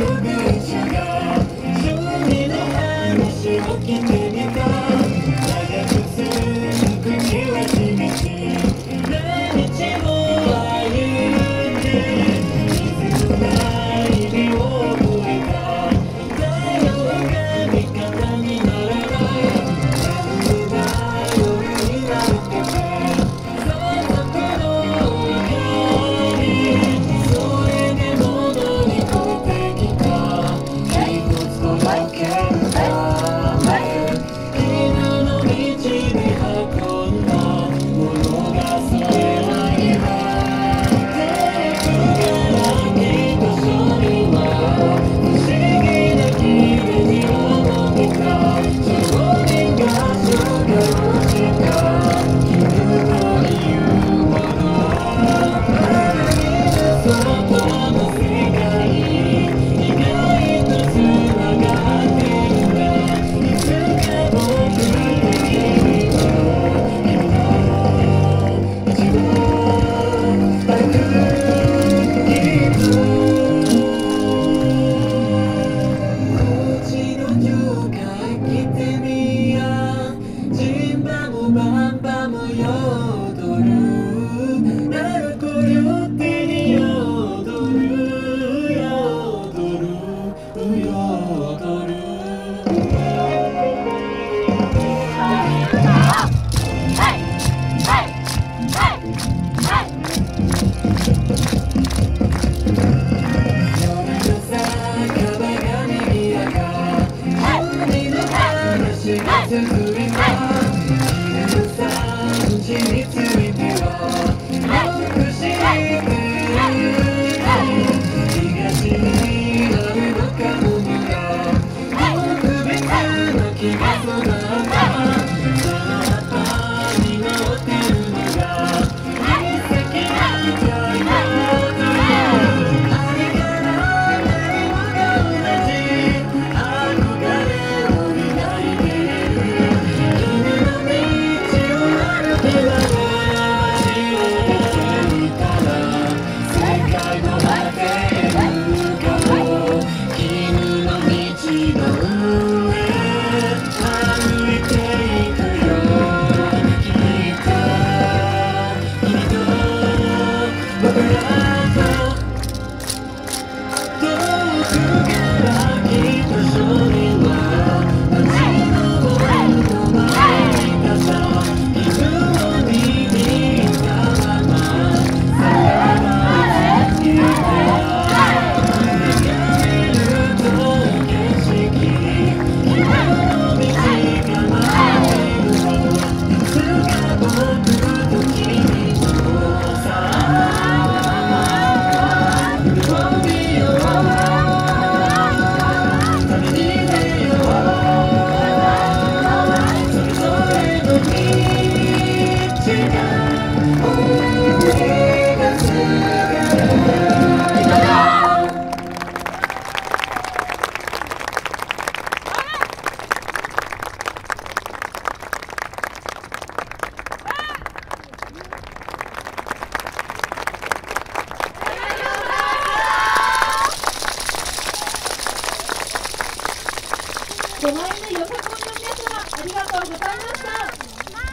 you.